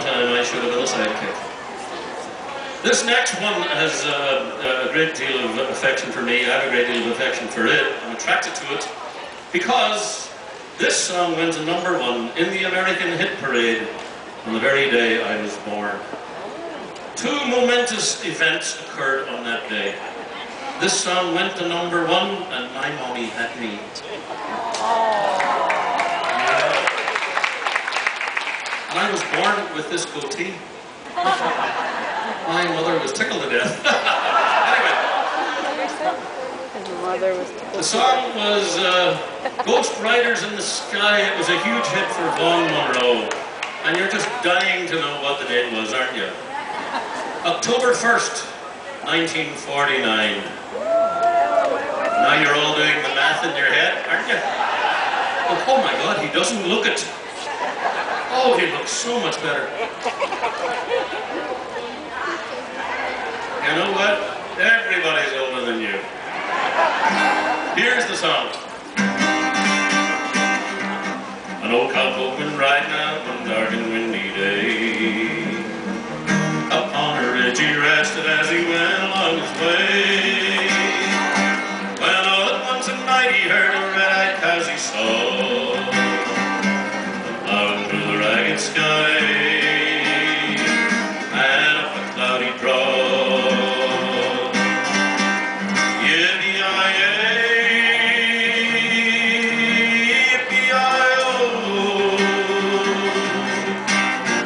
time I should have been a sidekick. This next one has uh, a great deal of affection for me. I have a great deal of affection for it. I'm attracted to it because this song went to number one in the American Hit Parade on the very day I was born. Two momentous events occurred on that day. This song went to number one, and my mommy had me. I was born with this goatee. My mother was tickled to death. anyway. His mother was The song was uh, Ghost Riders in the Sky. It was a huge hit for Vaughan Monroe. And you're just dying to know what the date was, aren't you? October 1st, 1949. Now you're all doing the math in your head, aren't you? Oh, oh my God, he doesn't look it. Oh, he looks so much better. You know what? Everybody's older than you. Here's the song. An old been riding out one dark and ragged sky. And up a cloudy draw.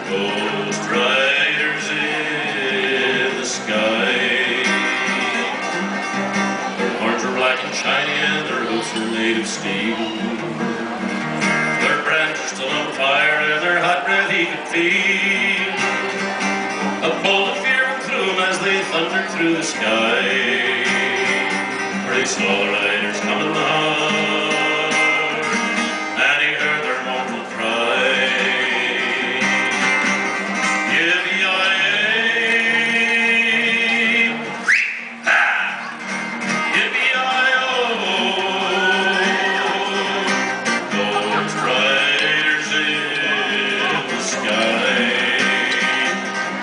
Ghost riders in the sky. Their horns are black and shiny and their hoofs are made of steel. He could feel. A bolt of fear went through as they thundered through the sky. For he saw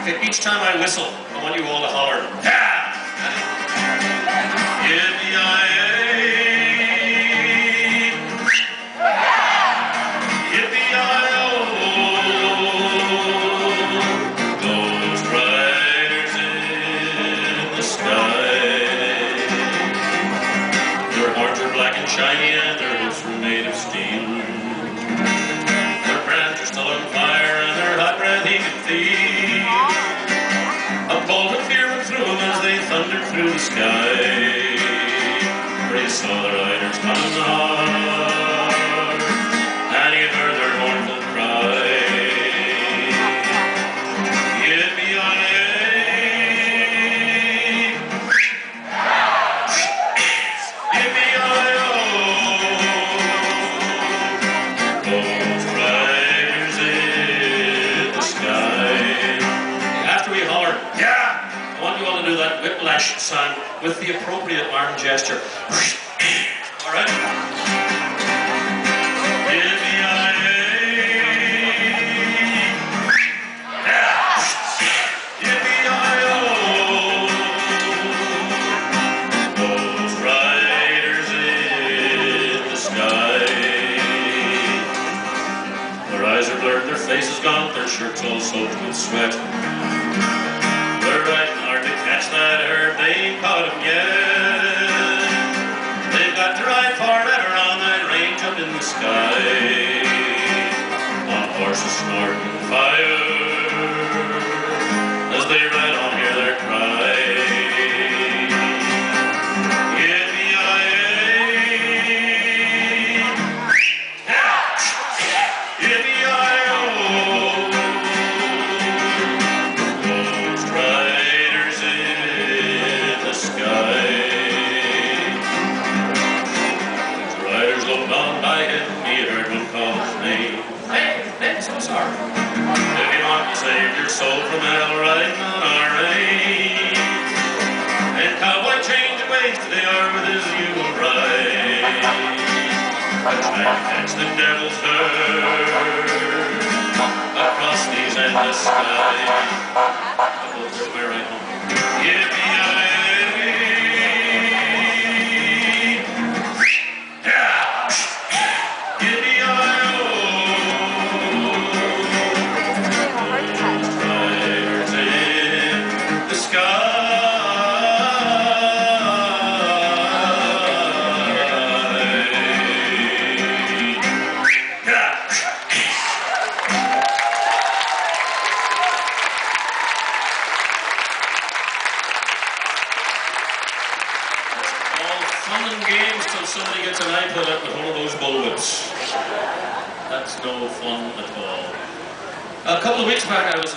Okay, Each time I whistle, I want you all to holler, black and shiny and their hoofs were made of steel. They through the sky. He saw the riders coming whiplash sign with the appropriate arm gesture. All right? Their eyes are blurred, their faces gaunt, their shirts all soaked with sweat. They're riding to catch that herd, they caught 'em yet. They've got to ride forever on that range up in the sky. On horses snorting fire as they ride So sorry. You want to save your soul from hell, riding on our range. And cowboy changing ways today are with his usual ride. Try to catch the devil's herd across these in the sky. Oh, fun and games till somebody gets an iPod out with one of those bullwhips. That's no fun at all. A couple of weeks back, I was